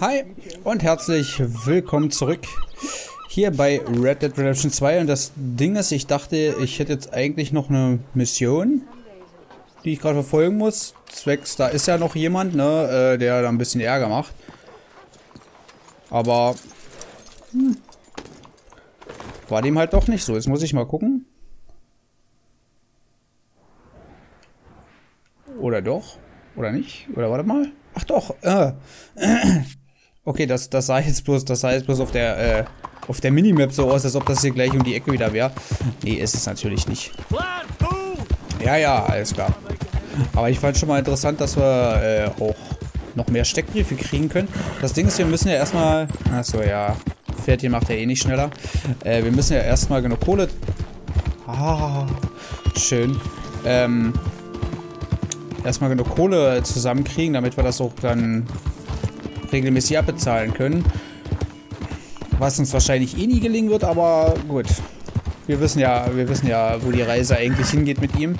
Hi und herzlich willkommen zurück hier bei Red Dead Redemption 2 und das Ding ist, ich dachte, ich hätte jetzt eigentlich noch eine Mission, die ich gerade verfolgen muss. Zwecks, da ist ja noch jemand, ne, äh, der da ein bisschen Ärger macht. Aber hm, war dem halt doch nicht so. Jetzt muss ich mal gucken. Oder doch? Oder nicht? Oder warte mal. Ach doch. Äh. Okay, das, das sah jetzt bloß, das sah jetzt bloß auf der, äh, auf der Minimap so aus, als ob das hier gleich um die Ecke wieder wäre. Nee, ist es natürlich nicht. Ja, ja, alles klar. Aber ich fand schon mal interessant, dass wir äh, auch noch mehr Steckbriefe kriegen können. Das Ding ist, wir müssen ja erstmal... Achso, ja. Pferdchen macht ja eh nicht schneller. Äh, wir müssen ja erstmal genug Kohle... Ah, schön. Ähm, erstmal genug Kohle zusammenkriegen, damit wir das auch dann regelmäßig abbezahlen können. Was uns wahrscheinlich eh nie gelingen wird, aber gut. Wir wissen ja, wir wissen ja, wo die Reise eigentlich hingeht mit ihm.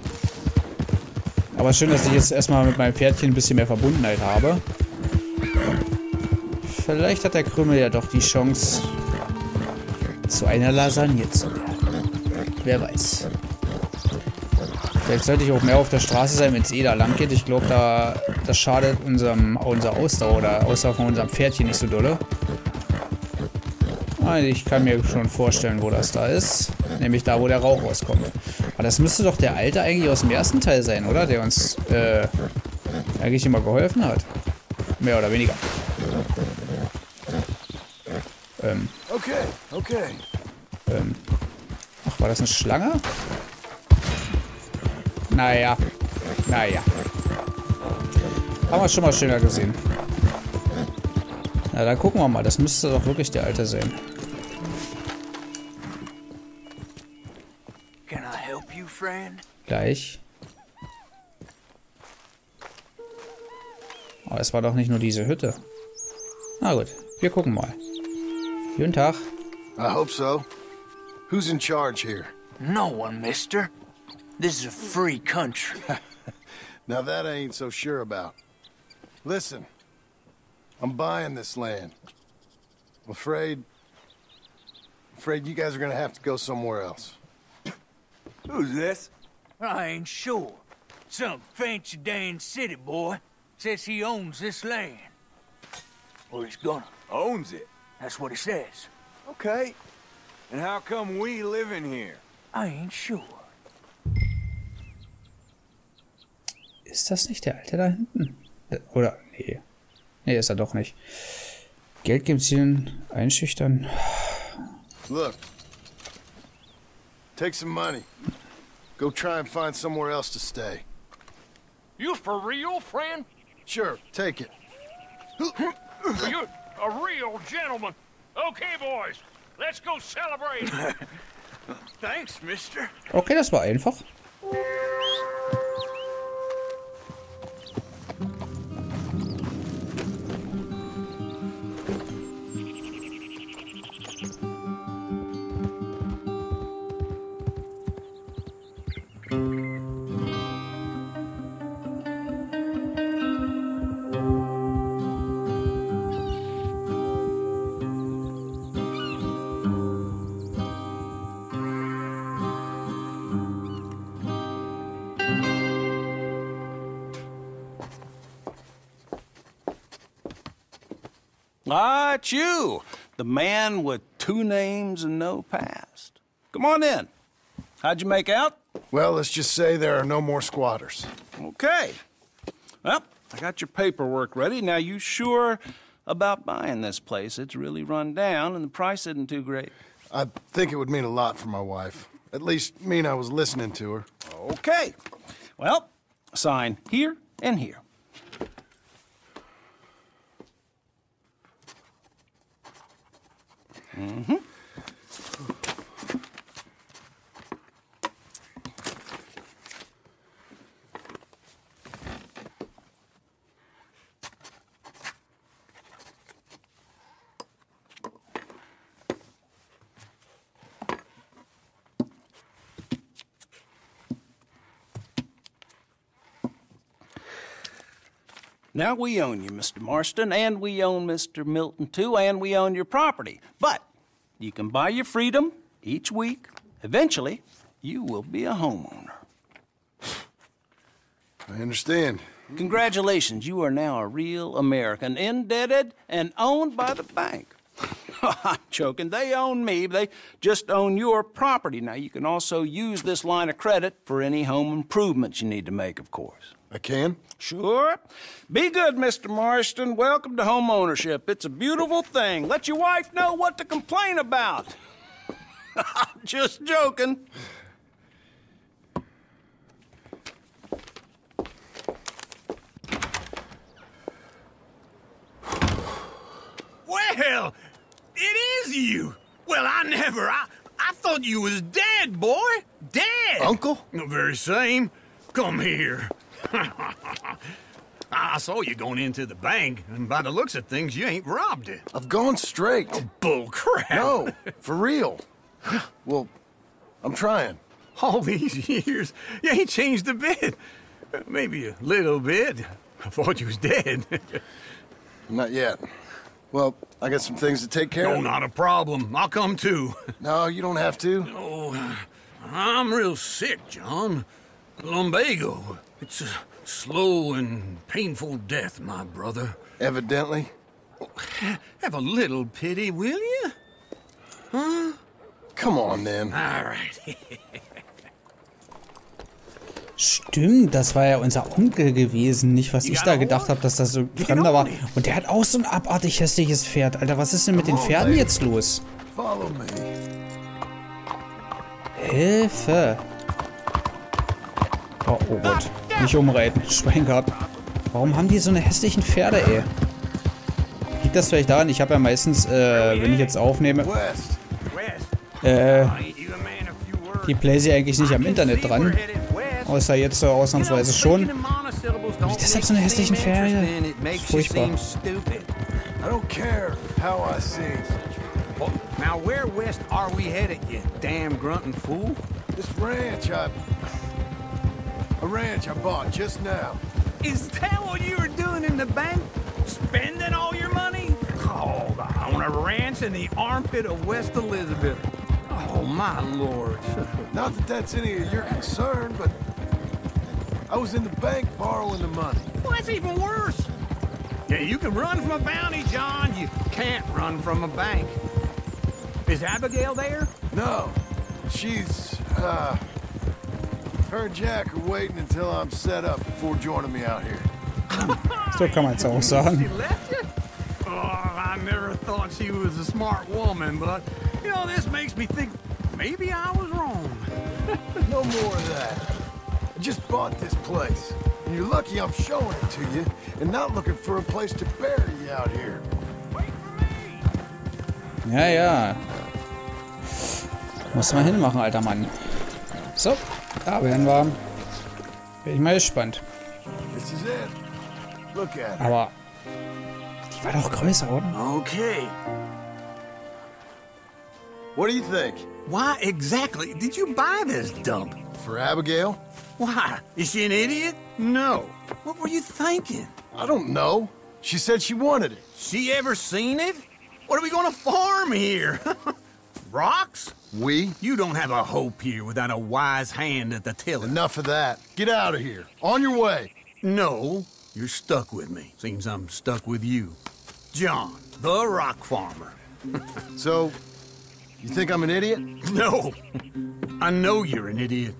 Aber schön, dass ich jetzt erstmal mit meinem Pferdchen ein bisschen mehr Verbundenheit habe. Vielleicht hat der Krümel ja doch die Chance, zu einer Lasagne zu werden. Wer weiß. Vielleicht sollte ich auch mehr auf der Straße sein, wenn es eh da lang geht. Ich glaube, da, das schadet unserem, unserer Ausdauer oder Ausdauer von unserem Pferdchen nicht so dolle. Ah, ich kann mir schon vorstellen, wo das da ist. Nämlich da, wo der Rauch rauskommt. Aber das müsste doch der Alte eigentlich aus dem ersten Teil sein, oder? Der uns äh, eigentlich immer geholfen hat. Mehr oder weniger. Ähm. Okay, okay. Ähm. Ach, war das eine Schlange? Naja. Naja. Haben wir schon mal schöner gesehen. Na, dann gucken wir mal. Das müsste doch wirklich der Alte sein. Can I help you, friend? Gleich. Aber es war doch nicht nur diese Hütte. Na gut, wir gucken mal. Guten Tag. I hope so. Who's in charge here? No one, mister. This is a free country. Now that I ain't so sure about. Listen, I'm buying this land. I'm afraid... afraid you guys are gonna have to go somewhere else. Who's this? I ain't sure. Some fancy Dan city boy says he owns this land. Or he's gonna. Owns it. That's what he says. Okay. And how come we live in here? I ain't sure. Ist das nicht der Alte da hinten? Oder, nee. Nee, ist er doch nicht. Geld geben, zielen, einschüchtern. Look. Take some money. Go try and find somewhere else to stay. You for real, friend? Sure, take it. You're a real gentleman. Okay, boys, let's go celebrate. Thanks, mister. Okay, das war einfach. You, the man with two names and no past. Come on in. How'd you make out? Well, let's just say there are no more squatters. Okay. Well, I got your paperwork ready. Now, you sure about buying this place? It's really run down, and the price isn't too great. I think it would mean a lot for my wife. At least mean I was listening to her. Okay. Well, sign here and here. Now we own you, Mr. Marston, and we own Mr. Milton too, and we own your property. But you can buy your freedom each week. Eventually, you will be a homeowner. I understand. Congratulations, you are now a real American, indebted and owned by the bank. I'm joking. They own me. They just own your property. Now, you can also use this line of credit for any home improvements you need to make, of course. I can? Sure. Be good, Mr. Marston. Welcome to home ownership. It's a beautiful thing. Let your wife know what to complain about. I'm just joking. Well, it is you. Well, I never. I, I thought you was dead, boy. Dead. Uncle? The very same. Come here. I saw you going into the bank, and by the looks of things, you ain't robbed it. I've gone straight. Oh, Bull crap. No, for real. Well, I'm trying. All these years, you ain't changed a bit. Maybe a little bit. I thought you was dead. Not yet. Well, I got some things to take care no, of. not a problem. I'll come too. No, you don't have to. Oh, I'm real sick, John. Lumbago. It's a slow and painful death, my brother. Evidently. Have a little pity, will you? Huh? Come on, then. All right. Stimmt, das war ja unser Onkel gewesen, nicht was ich da gedacht habe, dass das so ein Fremder war. Und der hat auch so ein abartig hässliches Pferd. Alter, was ist denn mit den Pferden jetzt los? Hilfe. Oh, oh Gott. Nicht umreiten. Schwein gehabt. Warum haben die so eine hässlichen Pferde, ey? Liegt das vielleicht daran, ich habe ja meistens, äh, wenn ich jetzt aufnehme, äh, die Playsee eigentlich nicht am Internet dran. Außer jetzt so ausnahmsweise schon. Und ich deshalb so eine hässlichen Pferde? Furchtbar. I don't care how I sing. Now where west are we headed, you damn grunting fool? This ranch I... A ranch I bought just now. Is that what you were doing in the bank? Spending all your money? Oh, on a ranch in the armpit of West Elizabeth. Oh, my lord. Not that that's any of your concern, but... I was in the bank borrowing the money. Well, that's even worse. Yeah, you can run from a bounty, John. You can't run from a bank. Is Abigail there? No. She's, uh... Her and Jack are waiting until I'm set up before joining me out here. Still coming, man es auch She left you? Oh, I never thought she was a smart woman, but, you know, this makes me think maybe I was wrong. No more of that. I just bought this place. And you're lucky I'm showing it to you and not looking for a place to bury you out here. Ja, ja. Muss mal hinmachen, alter Mann. So, da werden wir. Bin ich mal gespannt. This is it. Look at it. Aber die war doch größer, oder? Okay. What do you think? Why exactly did you buy this dump? For Abigail? Why? Is she an idiot? No. What were you thinking? I don't know. She said she wanted it. She ever seen it? What are we gonna farm here? Rocks? We? You don't have a hope here without a wise hand at the tiller. Enough of that. Get out of here. On your way. No, you're stuck with me. Seems I'm stuck with you. John, the rock farmer. So, you think I'm an idiot? No, I know you're an idiot.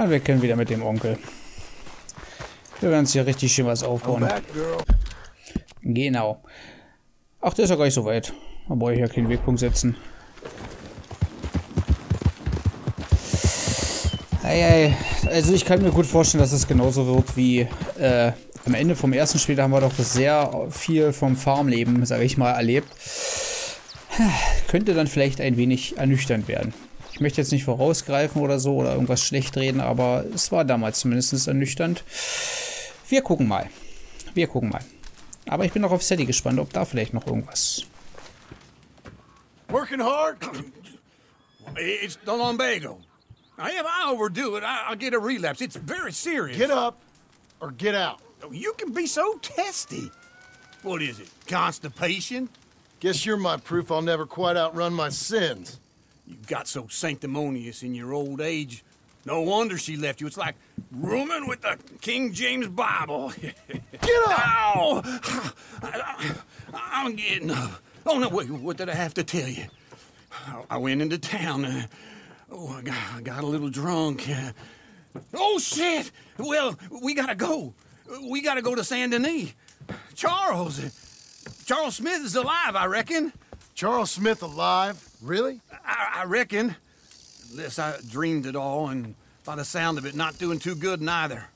Ah, wir können wieder mit dem Onkel. Wir werden uns hier richtig schön was aufbauen. Genau. Ach, der ist ja gar nicht so weit. Da brauche ich ja keinen Wegpunkt setzen. Ei. Also ich kann mir gut vorstellen, dass es genauso wird wie äh, am Ende vom ersten Spiel. Da haben wir doch sehr viel vom Farmleben, sage ich mal, erlebt. Könnte dann vielleicht ein wenig ernüchternd werden. Ich möchte jetzt nicht vorausgreifen oder so oder irgendwas schlecht reden, aber es war damals zumindest ernüchternd. Wir gucken mal. Wir gucken mal. Aber ich bin auch auf Sadie gespannt, ob da vielleicht noch irgendwas. Working hard? It's the lumbago. If I overdo it, I- I'll get a relapse. It's very serious. Get up or get out. You can be so testy. What is it? Constipation? Guess you're my proof I'll never quite outrun my sins. You got so sanctimonious in your old age. No wonder she left you. It's like rooming with the King James Bible. Get up! Ow! I, am getting up. Oh, no, wait, what did I have to tell you? I, I went into town. Uh, oh, I got, I got a little drunk. Uh, oh, shit! Well, we gotta go. We gotta go to Saint Denis. Charles, Charles Smith is alive, I reckon. Charles Smith alive? Really? I, I reckon. Unless I dreamed it all, and by the sound of it, not doing too good neither.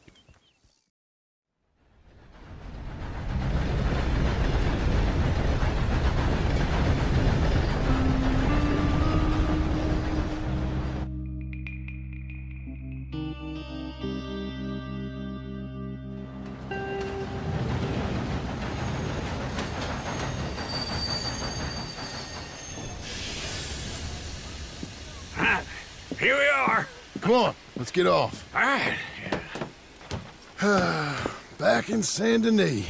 Here we are. Come on, let's get off. All right. Back in Saint Denis.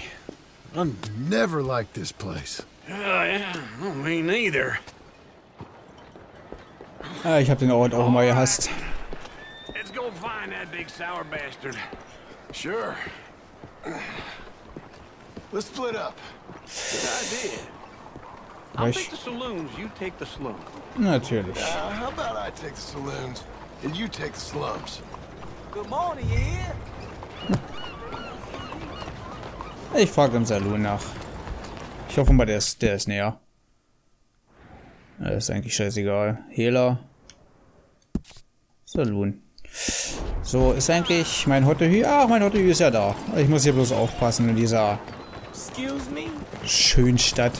I never liked this place. Oh, yeah. Oh, me neither. Ah, ich habe den Ort auch mal gehasst. Let's go find that big sour bastard. Sure. Let's split up. Good idea. I'll take the saloons, you take the slum. Natürlich. Uh, how about I take the saloons and you take the slums? Good morning, yeah. Ich frage im Saloon nach. Ich hoffe mal, der ist, der ist näher. Das ist eigentlich scheißegal. Hehler. Saloon. So, ist eigentlich mein Hottehü? Ach, mein Hottehü ist ja da. Ich muss hier bloß aufpassen in dieser schönen Stadt.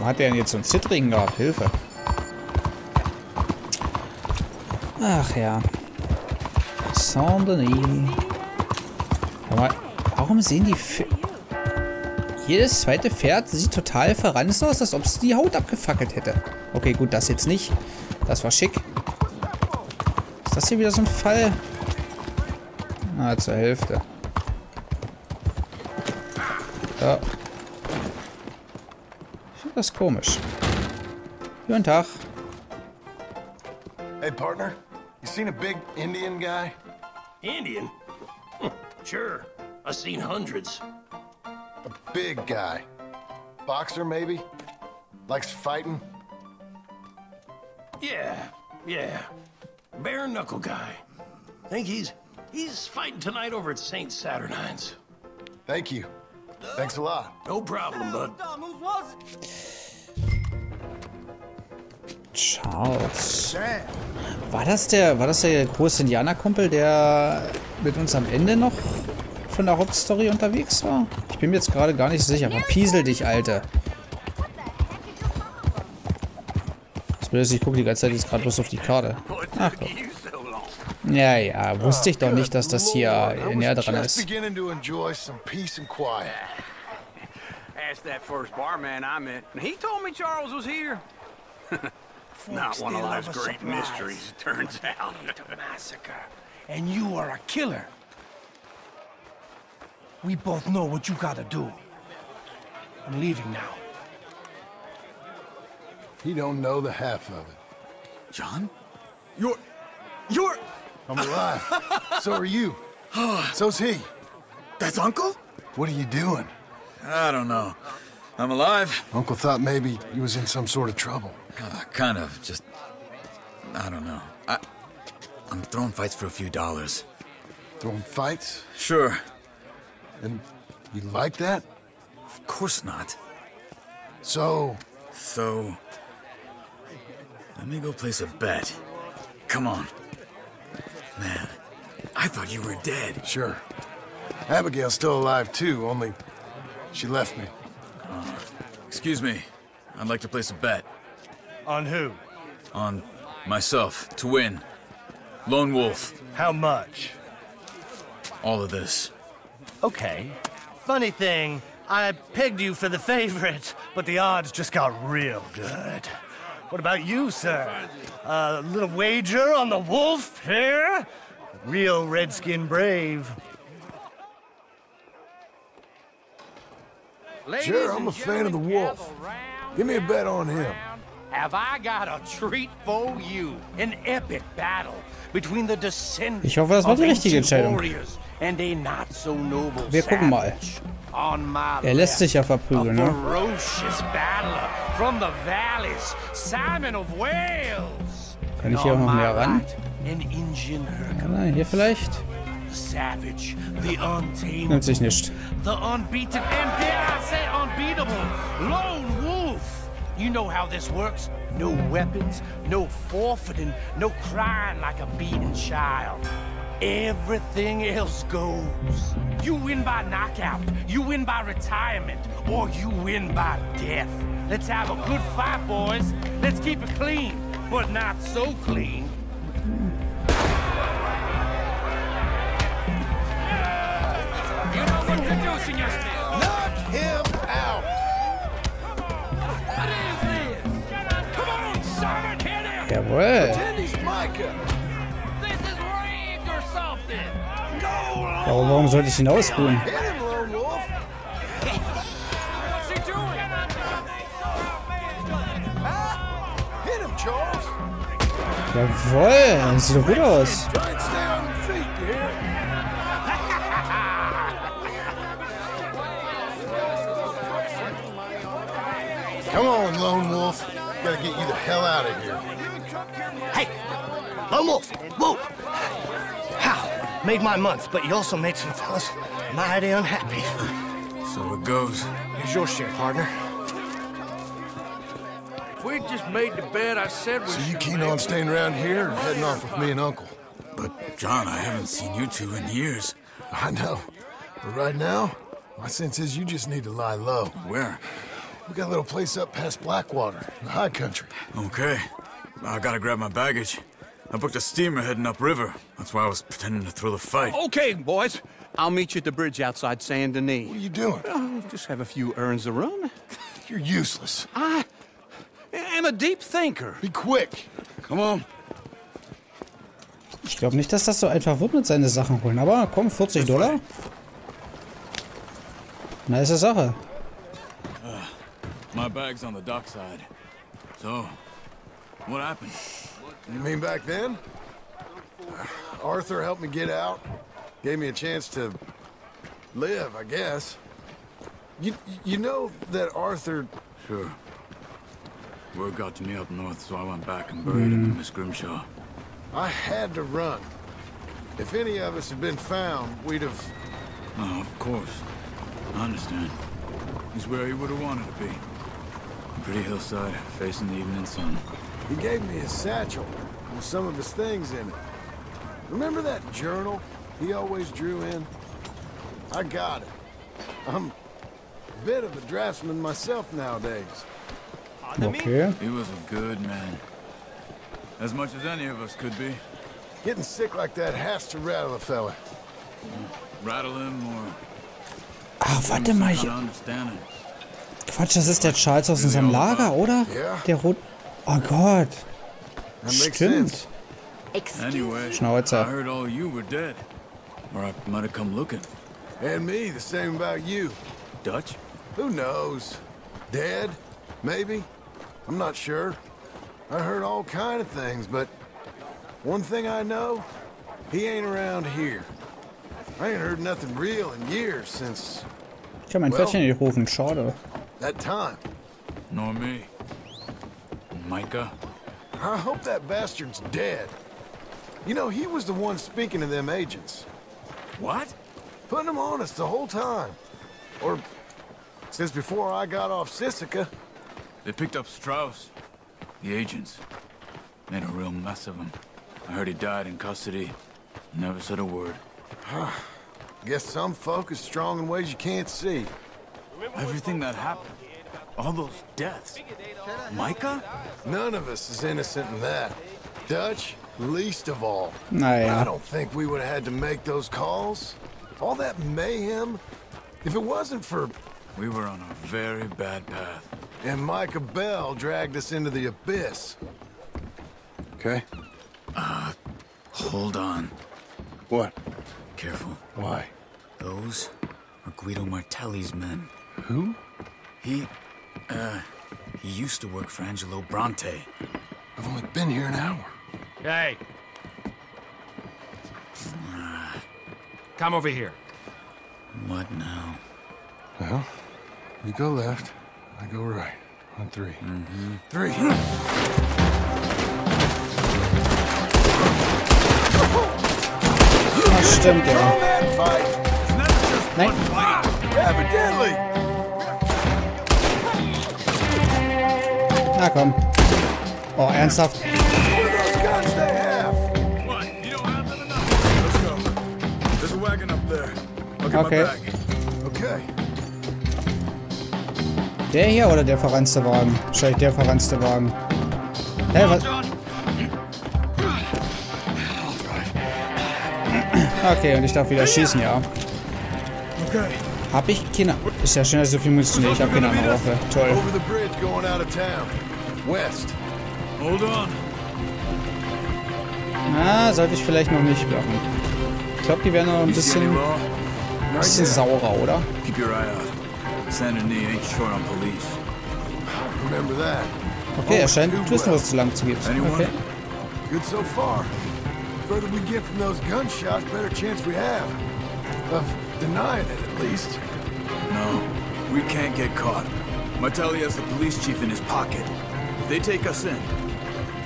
Warum hat der denn jetzt so einen Zittrigen gehabt? Hilfe. Ach ja. Saint-Denis. Warum sehen die... F Jedes zweite Pferd sieht total verranzt aus, als ob es die Haut abgefackelt hätte. Okay, gut, das jetzt nicht. Das war schick. Ist das hier wieder so ein Fall? Ah, zur Hälfte. Ja. Ich finde das komisch. Guten Tag. Hey, partner. You seen a big Indian guy? Indian? Hm, Sure. I've seen hundreds. A big guy. Boxer, maybe? Likes fighting? Yeah, yeah. Bare knuckle guy. Think he's he's fighting tonight over at St. Saturnine's. Thank you. Thanks a lot. No problem, bud. Charles. War das der, war das der große Indianerkumpel, der mit uns am Ende noch von der Hauptstory unterwegs war? Ich bin mir jetzt gerade gar nicht sicher. Verpiesel dich, Alte. Das Blöde ist, ich gucke die ganze Zeit jetzt gerade bloß auf die Karte. Ach Gott. You so long. Ja, ja, wusste ich doch nicht, dass das hier oh, äh, I näher was dran just ist. beginning to enjoy some peace and quiet. Asked that first barman I met, and he told me Charles was here. Not one of life's great mysteries, it turns out. a massacre. And you are a killer. We both know what you gotta do. I'm leaving now. He don't know the half of it. John? You're... You're... I'm alive. so are you. So's he. That's Uncle? What are you doing? I don't know. I'm alive. Uncle thought maybe you was in some sort of trouble. Uh, kind of. Just. I don't know. I. I'm throwing fights for a few dollars. Throwing fights? Sure. And you like that? Of course not. So, So. Let me go place a bet. Come on. Man, I thought you were dead. sure. Abigail's still alive too, only she left me. Excuse me. I'd like to place a bet On who? on myself to win. Lone Wolf. How much? All of this. Okay. Funny thing, I pegged you for the favorite, but the odds just got real good. What about you, sir? A little wager on the wolf here? Real redskin brave. Sure, I'm a fan of the wolf. Give me a bet on him. Have I got a treat for you? An epic battle between the descendants Ich hoffe, das war of die richtige ancient Entscheidung. warriors and a not so noble Wir gucken mal. savage. On my Er lässt sich ja left, verprügeln, a ne? ferocious battler from the valleys, Simon of Wales. Kann ich hier auch noch näher ran? Right, An Indian Ja, nein, hier vielleicht? savage, the untamed, Nimmt sich nicht. the unbeaten, and dare I say unbeatable, lone wolf. You know how this works. No weapons, no forfeiting, no crying like a beaten child. Everything else goes. You win by knockout, you win by retirement, or you win by death. Let's have a good fight, boys. Let's keep it clean, but not so clean. You're doing, yourself. Knock him out! What is this? Come on, Simon, hit him! Jawohl. And he's Micah! This is rigged or something! Warum, warum sollte ich ihn ausbuhen? Hit him, Lone Wolf! What's he doing? Hit him, Charles! Jawohl. Das sieht doch gut aus. Come on, Lone Wolf. Gotta get you the hell out of here. Hey! Lone Wolf! Whoa! How? Made my month, but you also made some fellas mighty unhappy. So it goes. Here's your share, partner. If we just made the bed I said we So you should keen on staying around here or heading off with me and Uncle? But, John, I haven't seen you two in years. I know. But right now, my sense is you just need to lie low. Where? We got a little place up past Blackwater, in the high country. Okay. I gotta grab my baggage. I booked a steamer heading upriver. That's why I was pretending to throw the fight. Okay, boys. I'll meet you at the bridge outside Saint Denis. What are you doing? Oh, just have a few errands to run. You're useless. I am a deep thinker. Be quick. Come on. Ich glaube nicht, dass das so einfach wird mit seine Sachen holen. Aber komm, 40 Dollar. Nice Sache. My bag's on the dockside. So, what happened? You mean back then? Arthur helped me get out. Gave me a chance to live, I guess. You, you know that Arthur... Sure. Word got to me up north, so I went back and buried him in hmm. Miss Grimshaw. I had to run. If any of us had been found, we'd have... Oh, of course. I understand. He's where he would have wanted to be. Pretty hillside, facing the evening sun. He gave me his satchel with some of his things in it. Remember that journal he always drew in? I got it. I'm a bit of a draftsman myself nowadays. Okay. He was a good man. As much as any of us could be. Getting sick like that has to rattle a fella. Rattle him or Ah, warte mal. not Hier. Quatsch, das ist der Charles aus unserem Lager, oder? Ja. Der Rot... Oh Gott. Stimmt. sense. Anyway, Schnauze. I heard all you were dead. Or I might have come looking. And me, the same about you. Dutch? Who knows? Dead? Maybe? I'm not sure. I heard all kind of things, but one thing I know, he ain't around here. I ain't heard nothing real in years since Ich kann mein Well. Pferdchen nicht rufen, schade. That time. Nor me. Micah? I hope that bastard's dead. You know, he was the one speaking to them agents. What? Putting them on us the whole time. Or since before I got off Sisika. They picked up Strauss. The agents. Made a real mess of him. I heard he died in custody. Never said a word. Guess some folk is strong in ways you can't see. Everything that happened. All those deaths. Micah? None of us is innocent in that. Dutch, least of all. I don't think we would have had to make those calls. All that mayhem. If it wasn't for... We were on a very bad path. And Micah Bell dragged us into the abyss. Okay? Uh, Hold on. What? Careful. Why? Those are Guido Martelli's men. Who? He, uh, he used to work for Angelo Bronte. I've only been here an hour. Hey. Come over here. What now? Well, you go left, I go right. On 3 Three. Das stimmt, ja. That fight. Nein. Evidently. Up there. I'll get Okay. Der hier oder der verranzte Wagen? Wahrscheinlich der verranzte Wagen. Hä, was? Okay, und ich darf wieder schießen, ja. Okay. Hab ich keine... Ist ja schön, dass ich so viel Munition Ich hab keine andere Waffe. Toll. West. Hold on. Na, sollte ich vielleicht noch nicht machen. Ich glaube, die werden noch ein bisschen, law? bisschen saurer, oder? Keep your eye out. Saint Denis ain't short on police. Remember that. Okay, er scheint Twistenlos zu lang zu geben. Okay. Good so far. Further we get from those gunshots, better chance we have. Of denying it, at least. No, we can't get caught. Martelli has the police chief in his pocket. If they take us in,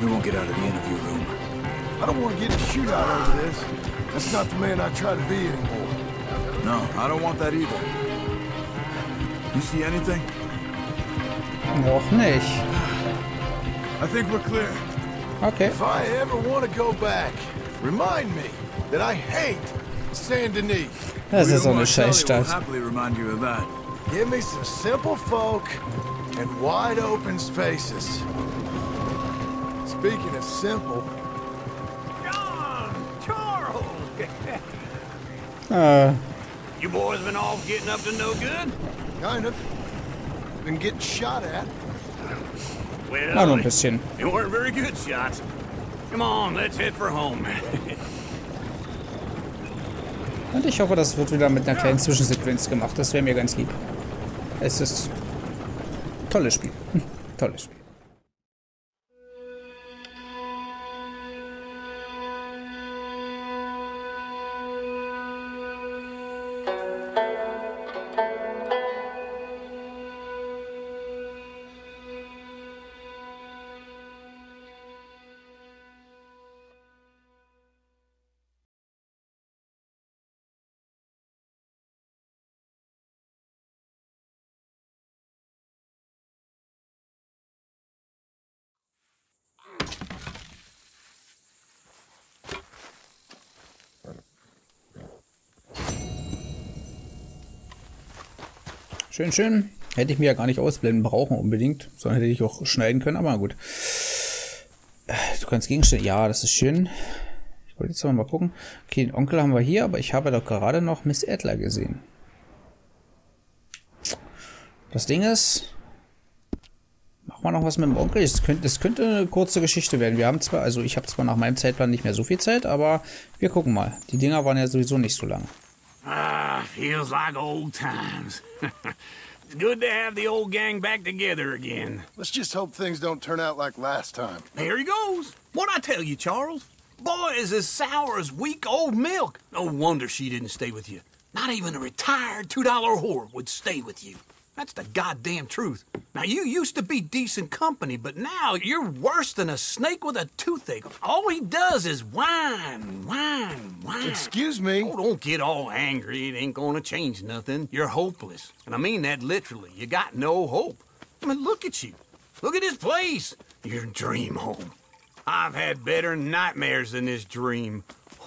we won't get out of the interview room. I don't want to get in a shootout over this. That's not the man I try to be anymore. No, I don't want that either. You see anything? Noch nicht. I think we're clear. Okay. If I ever want to go back, remind me that I hate Saint Denis. Das ist so eine Martelli will Scheißstadt. happily remind you of that. Give me some simple folk and wide open spaces. Speaking of simple, John! Charles! Äh, you boys been off getting up to no good? kind of. Been getting shot at. Well, ein they- bisschen. they weren't very good shots. Come on, let's head for home. Und ich hoffe, das wird wieder mit einer kleinen Zwischensequenz gemacht. Das wäre mir ganz lieb. Es ist... Tolesby. Tolesby. Schön, schön. Hätte ich mir ja gar nicht ausblenden brauchen unbedingt, sondern hätte ich auch schneiden können, aber gut. Du kannst Gegenstände. Ja, das ist schön. Ich wollte jetzt aber mal gucken. Okay, den Onkel haben wir hier, aber ich habe doch gerade noch Miss Adler gesehen. Das Ding ist, machen wir noch was mit dem Onkel. Das könnte, das könnte eine kurze Geschichte werden. Wir haben zwar, also ich habe zwar nach meinem Zeitplan nicht mehr so viel Zeit, aber wir gucken mal. Die Dinger waren ja sowieso nicht so lang. Ah, feels like old times. it's good to have the old gang back together again. Let's just hope things don't turn out like last time. There he goes. What'd I tell you, Charles? Boy is as sour as weak old milk. No wonder she didn't stay with you. Not even a retired $2 whore would stay with you. That's the goddamn truth. Now, you used to be decent company, but now you're worse than a snake with a toothache. All he does is whine, whine, whine. Excuse me. Oh, don't get all angry. It ain't gonna change nothing. You're hopeless. And I mean that literally. You got no hope. I mean, look at you. Look at this place. Your dream home. I've had better nightmares than this dream.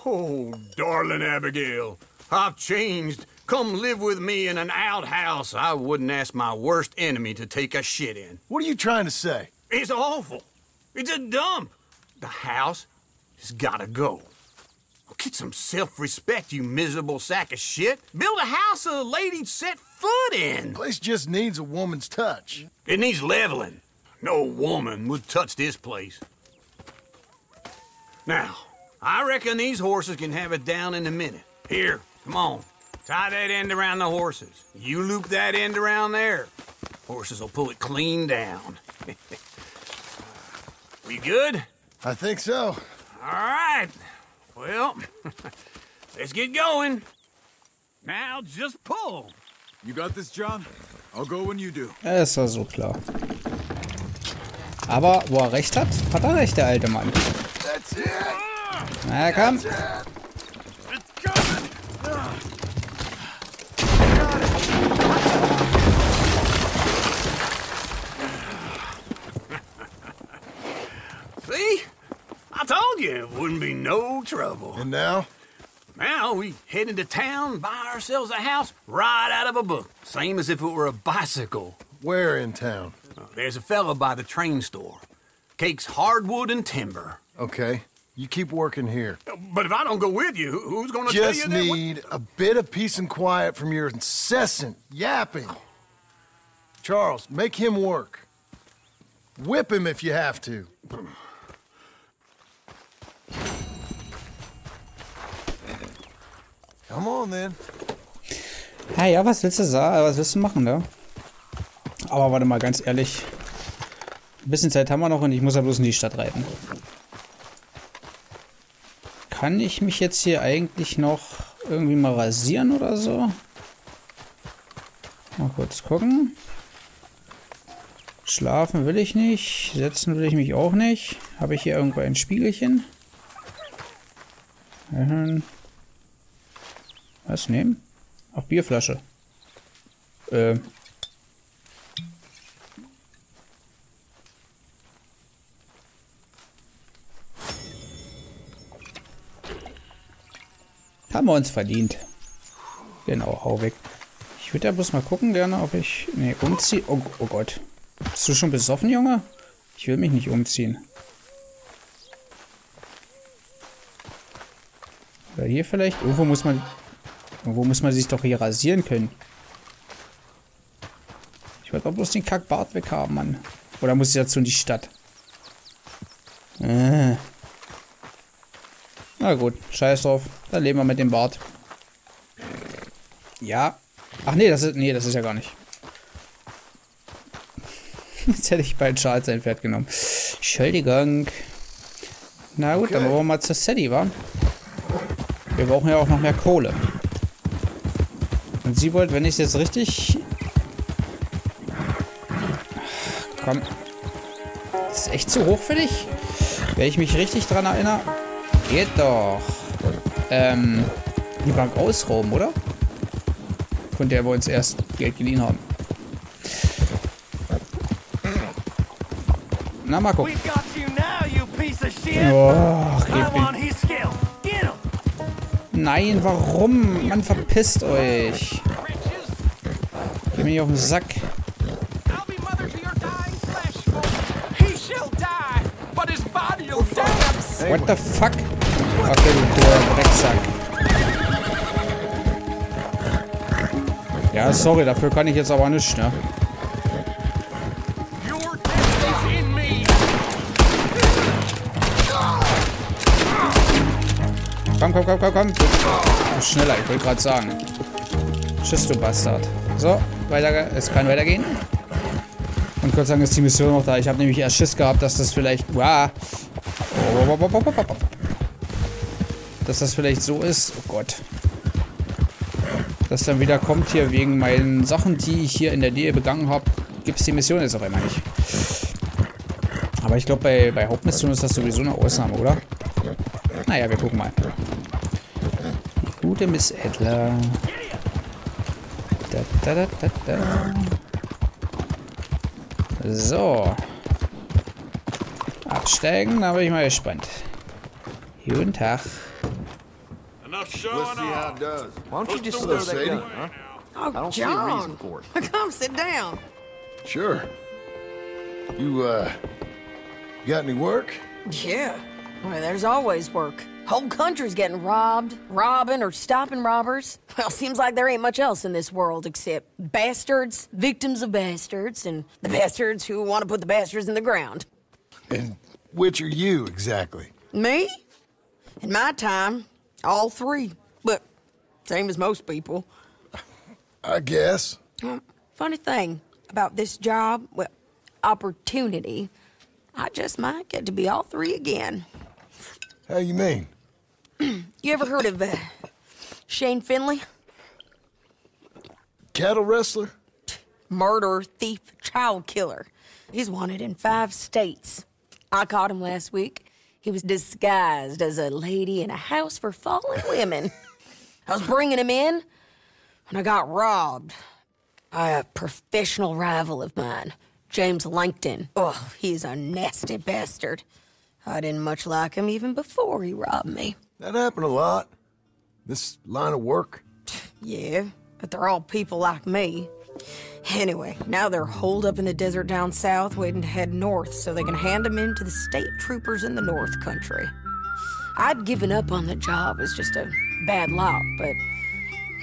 Oh, darling Abigail, I've changed. Come live with me in an outhouse I wouldn't ask my worst enemy to take a shit in. What are you trying to say? It's awful. It's a dump. The house has gotta go. Get some self-respect, you miserable sack of shit. Build a house a lady'd set foot in. Place just needs a woman's touch. It needs leveling. No woman would touch this place. Now, I reckon these horses can have it down in a minute. Here, come on. Tie that end around the horses. You loop that end around there. Horses will pull it clean down. we good? I think so. All right. Well, let's get going. Now just pull. You got this, John? I'll go when you do. Es war so klar. Aber wo er recht hat, hat er recht, der alte Mann. That's it. Na komm. Wouldn't be no trouble. And now? Now we head into town, buy ourselves a house right out of a book. Same as if it were a bicycle. Where in town? Uh, there's a fella by the train store. Cakes hardwood and timber. Okay. You keep working here. Uh, but if I don't go with you, who's gonna tell you Just need a bit of peace and quiet from your incessant yapping. Charles, make him work. Whip him if you have to. Come on then. Ja, ja, was willst du sagen? Was willst du machen, da? Aber warte mal, ganz ehrlich. Ein bisschen Zeit haben wir noch und ich muss ja bloß in die Stadt reiten. Kann ich mich jetzt hier eigentlich noch irgendwie mal rasieren oder so? Mal kurz gucken. Schlafen will ich nicht. Setzen will ich mich auch nicht. Habe ich hier irgendwo ein Spiegelchen? Ähm. Was nehmen? Ach, Bierflasche. Ähm. Haben wir uns verdient. Genau, hau weg. Ich würde ja bloß mal gucken gerne, ob ich... Nee, umziehen. Oh, oh Gott. Bist du schon besoffen, Junge? Ich will mich nicht umziehen. Oder hier vielleicht? Irgendwo muss man... Irgendwo muss man sich doch hier rasieren können. Ich wollte doch bloß den Kackbart weghaben, Mann. Oder muss ich dazu in die Stadt? Äh. Na gut, scheiß drauf. Dann leben wir mit dem Bart. Ja. Ach nee, das ist. Nee, das ist ja gar nicht. Jetzt hätte ich bei Charles sein Pferd genommen. Entschuldigung. Na gut, dann Okay. wollen wir mal zur Sadie, wa? Wir brauchen ja auch noch mehr Kohle. Und sie wollte, wenn ich es jetzt richtig... Komm. Das ist echt zu hoch für dich? Wenn ich mich richtig dran erinnere... Geht doch. Ähm, die Bank ausrauben, oder? Von der wir uns erst Geld geliehen haben. Na, mal gucken. We got Nein, warum? Man verpisst euch. Geh mir hier auf den Sack. What the fuck? Okay, du dummer Drecksack. Ja, sorry, dafür kann ich jetzt aber nichts, ne? Komm, komm, komm, komm, Schneller, ich wollte gerade sagen. Tschüss, du Bastard. So, weiter, es kann weitergehen. Und kurz sagen, ist die Mission noch da. Ich habe nämlich erst Schiss gehabt, dass das vielleicht... Wow. Dass das vielleicht so ist. Oh Gott. das dann wieder kommt hier wegen meinen Sachen, die ich hier in der Nähe begangen habe, gibt es die Mission jetzt auf einmal nicht. Aber ich glaube, bei, bei Hauptmission ist das sowieso eine Ausnahme, oder? Naja, wir gucken mal. Gute Miss Edler. Da, da, da, da, da. So. Absteigen, da bin ich mal gespannt. Guten Tag. Enough showing off. Why don't you just slow that gun, huh? Oh, I don't see a reason for it. Come sit down. Sure. You, uh, got any work? Yeah. Well, there's always work. Whole country's getting robbed, robbing, or stopping robbers. Well, seems like there ain't much else in this world except bastards, victims of bastards, and the bastards who want to put the bastards in the ground. And which are you, exactly? Me? In my time, all three. But same as most people. I guess. Well, funny thing about this job, well, opportunity, I just might get to be all three again. How you mean? You ever heard of uh, Shane Finley? Cattle wrestler? Murderer, thief, child killer. He's wanted in five states. I caught him last week. He was disguised as a lady in a house for fallen women. I was bringing him in when I got robbed by a professional rival of mine, James Langton. Oh, he's a nasty bastard. I didn't much like him even before he robbed me. That happened a lot. This line of work. Yeah, but they're all people like me. Anyway, now they're holed up in the desert down south, waiting to head north so they can hand them in to the state troopers in the north country. I'd given up on the job as just a bad lot, but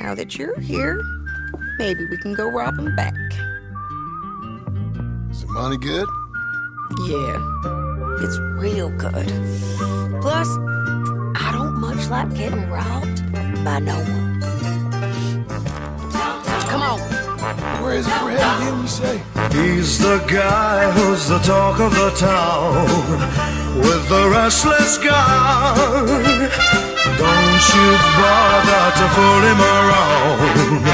now that you're here, maybe we can go rob them back. Is the money good? Yeah, it's real good. Plus, much like getting robbed by no one. Come on. Where is it we're headed again, you say? He's the guy who's the talk of the town with the restless gun. Don't you bother to fool him around.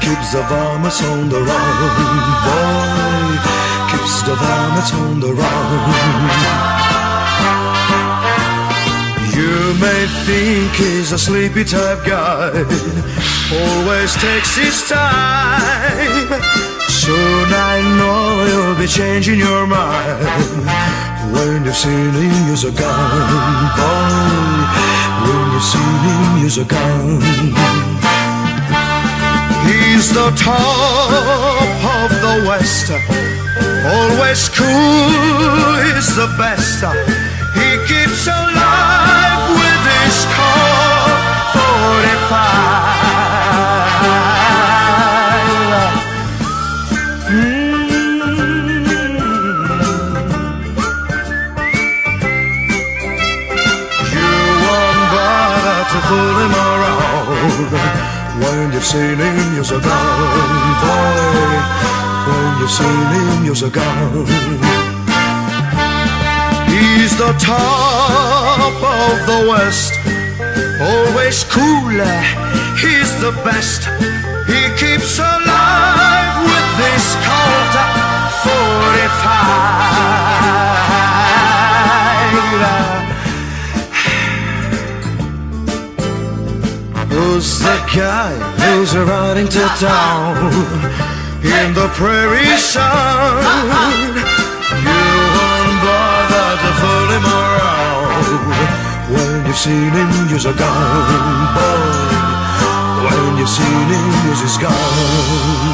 Keeps the varmints on the run, boy. Keeps the varmints on the run. You may think he's a sleepy type guy, always takes his time. Soon I know you'll be changing your mind when you've seen him use a gun, boy. When you've seen him use a gun. He's the top of the West, always cool, he's the best. He keeps alive him use a gun, boy. When seen him use a gun. He's the top of the West, always cooler. He's the best. He keeps alive with this Colt 45. Who's the guy who's riding to town in the prairie sun? You won't bother to fool him around when you've seen him use a gun. When you've seen him his gun.